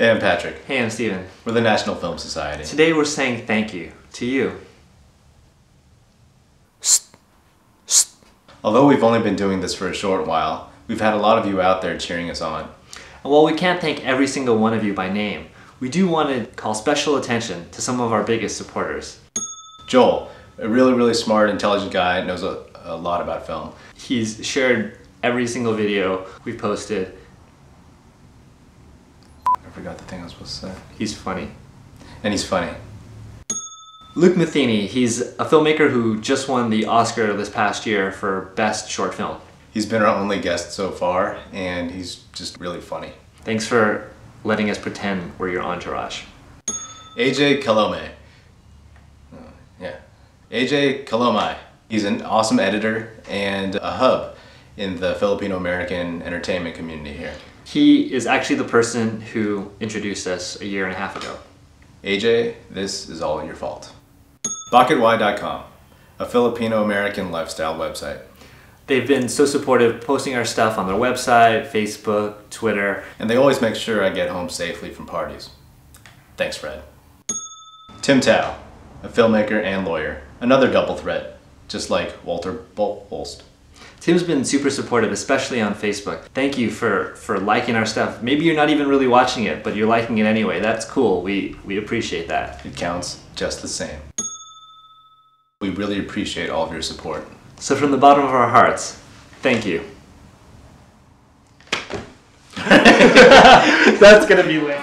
Hey, I'm Patrick. Hey, I'm Stephen. We're the National Film Society. Today we're saying thank you to you. Although we've only been doing this for a short while, we've had a lot of you out there cheering us on. And while we can't thank every single one of you by name, we do want to call special attention to some of our biggest supporters. Joel, a really, really smart, intelligent guy, knows a, a lot about film. He's shared every single video we've posted. Forgot the thing I was supposed to say. He's funny. And he's funny. Luke Matheny, he's a filmmaker who just won the Oscar this past year for Best Short Film. He's been our only guest so far, and he's just really funny. Thanks for letting us pretend we're your entourage. AJ Calomay. Uh, yeah. AJ Calomay. He's an awesome editor and a hub in the Filipino American entertainment community here. He is actually the person who introduced us a year and a half ago. AJ, this is all your fault. BakitWhy.com, a Filipino American lifestyle website. They've been so supportive, posting our stuff on their website, Facebook, Twitter. And they always make sure I get home safely from parties. Thanks, Fred. Tim Tau, a filmmaker and lawyer. Another double threat, just like Walter Bol- Holst. Tim's been super supportive, especially on Facebook. Thank you for, for liking our stuff. Maybe you're not even really watching it, but you're liking it anyway. That's cool. We, we appreciate that. It counts just the same. We really appreciate all of your support. So from the bottom of our hearts, thank you. That's gonna be lit.